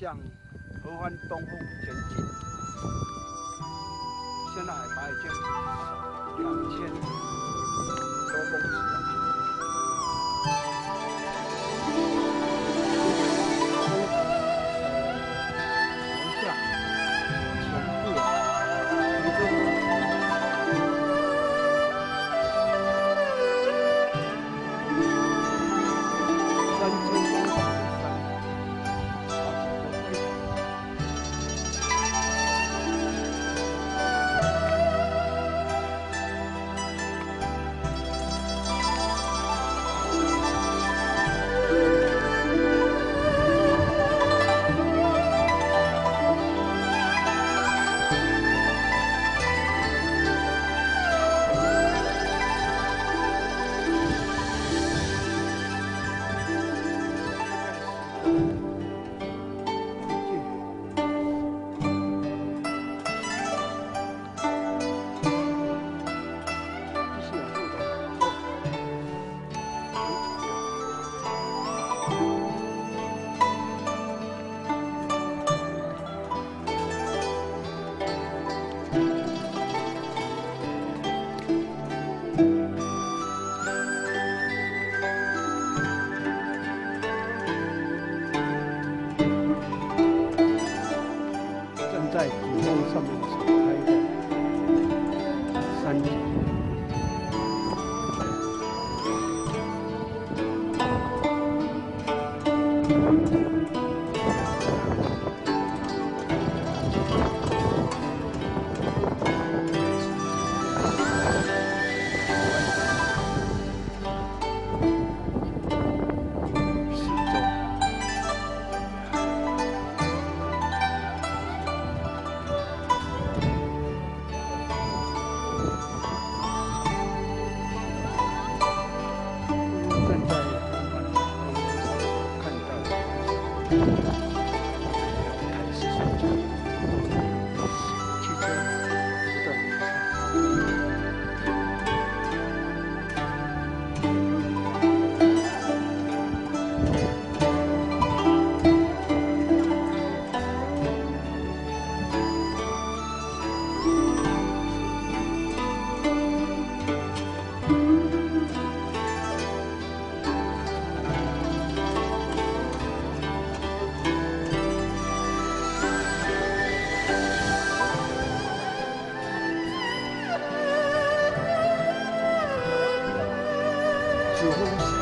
向合欢东峰前进。现在海拔已经两千在顶峰上面所开的山景。四 troubles